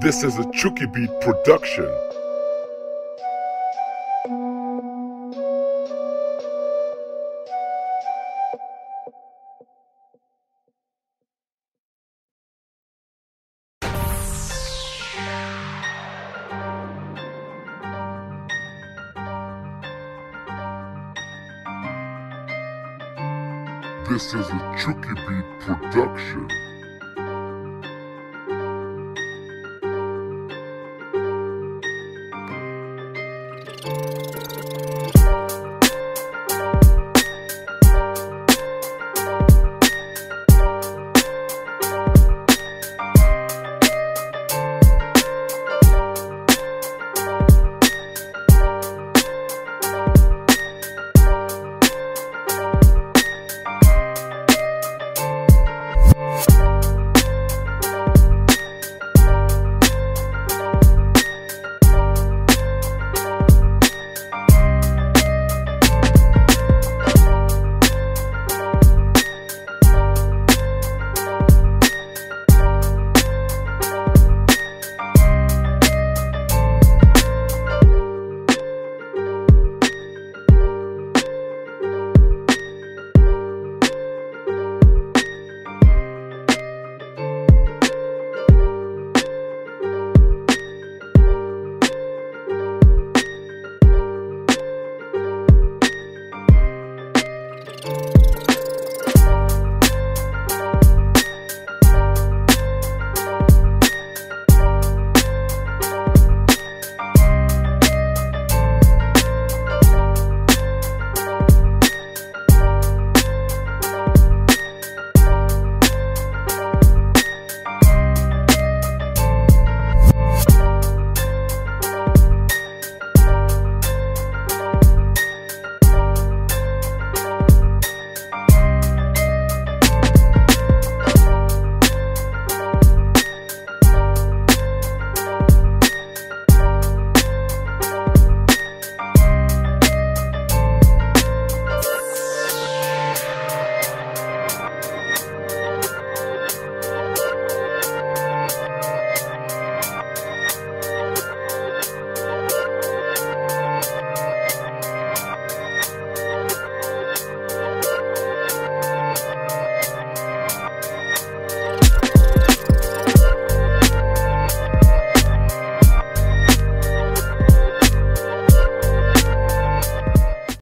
This is a Chuki Beat production. This is a Chuki Beat production.